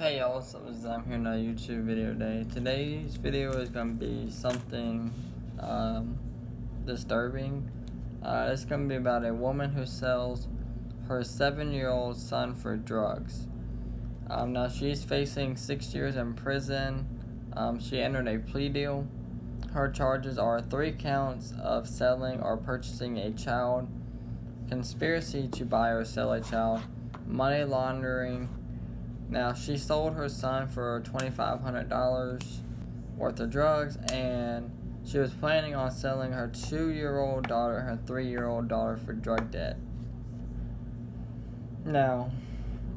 Hey y'all, what's up? I'm here in a YouTube video today. Today's video is going to be something um, disturbing. Uh, it's going to be about a woman who sells her seven-year-old son for drugs. Um, now she's facing six years in prison. Um, she entered a plea deal. Her charges are three counts of selling or purchasing a child, conspiracy to buy or sell a child, money laundering, now, she sold her son for $2,500 worth of drugs, and she was planning on selling her two year old daughter her three year old daughter for drug debt. Now,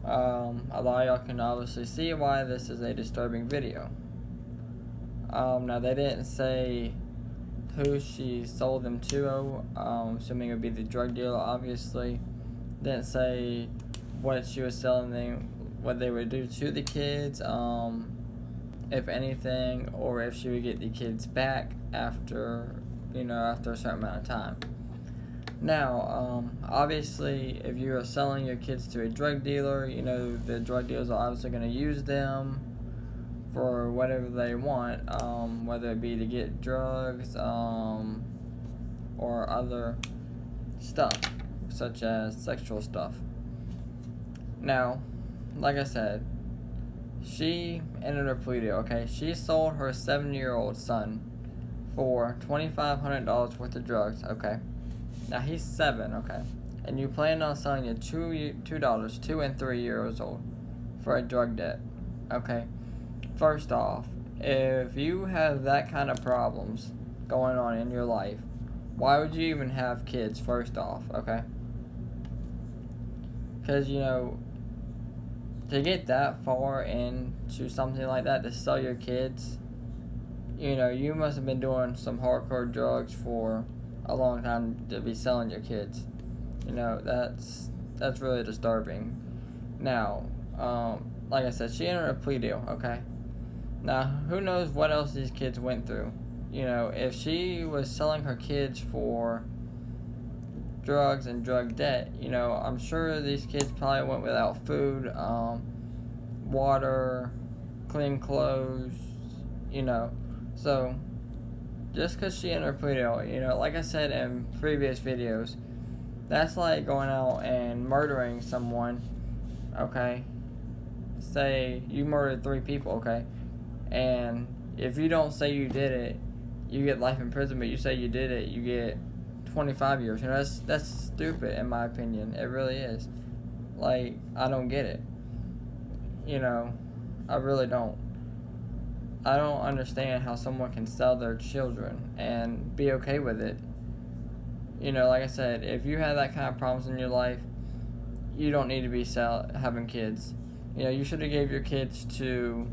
um, a lot of y'all can obviously see why this is a disturbing video. Um, now, they didn't say who she sold them to, um, assuming it would be the drug dealer, obviously. Didn't say what she was selling them what they would do to the kids, um, if anything, or if she would get the kids back after, you know, after a certain amount of time. Now, um, obviously, if you are selling your kids to a drug dealer, you know, the drug dealers are obviously going to use them for whatever they want, um, whether it be to get drugs um, or other stuff, such as sexual stuff. Now, like I said, she entered a plea deal, okay? She sold her seven year old son for $2,500 worth of drugs, okay? Now he's seven, okay? And you plan on selling your two, two dollars, two and three years old for a drug debt, okay? First off, if you have that kind of problems going on in your life, why would you even have kids, first off, okay? Because, you know, to get that far into something like that to sell your kids, you know, you must have been doing some hardcore drugs for a long time to be selling your kids. You know, that's that's really disturbing. Now, um, like I said, she entered a plea deal, okay? Now, who knows what else these kids went through? You know, if she was selling her kids for drugs and drug debt, you know, I'm sure these kids probably went without food, um, water, clean clothes, you know. So, just because she entered plea deal, you know, like I said in previous videos, that's like going out and murdering someone, okay? Say you murdered three people, okay? And if you don't say you did it, you get life in prison, but you say you did it, you get 25 years. You know, that's that's stupid in my opinion. It really is. Like, I don't get it. You know, I really don't. I don't understand how someone can sell their children and be okay with it. You know, like I said, if you have that kind of problems in your life, you don't need to be sell- having kids. You know, you should have gave your kids to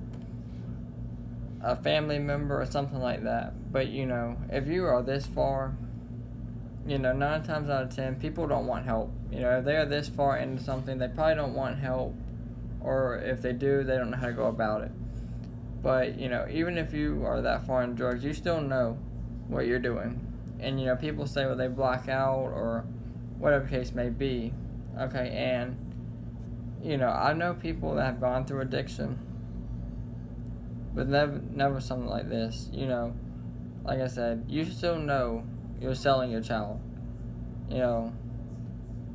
a family member or something like that. But you know, if you are this far you know, nine times out of ten, people don't want help. You know, if they are this far into something, they probably don't want help, or if they do, they don't know how to go about it. But, you know, even if you are that far in drugs, you still know what you're doing. And, you know, people say, well, they black out, or whatever case may be. Okay, and, you know, I know people that have gone through addiction, but never, never something like this. You know, like I said, you still know you're selling your child. You know,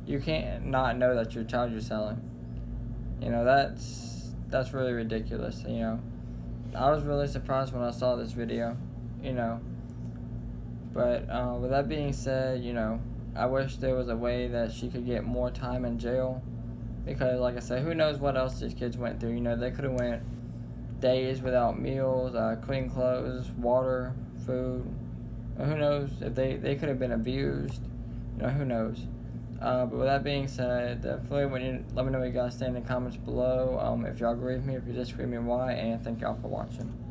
you can't not know that your child you're selling. You know, that's that's really ridiculous, you know. I was really surprised when I saw this video, you know. But uh, with that being said, you know, I wish there was a way that she could get more time in jail. Because, like I said, who knows what else these kids went through. You know, they could have went days without meals, uh, clean clothes, water, food, who knows if they, they could have been abused. You know, who knows. Uh, but with that being said, definitely when you let me know what you guys think in the comments below. Um, if y'all agree with me, if you disagree with me, why, and thank y'all for watching.